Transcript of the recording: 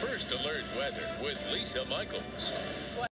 First Alert Weather with Lisa Michaels.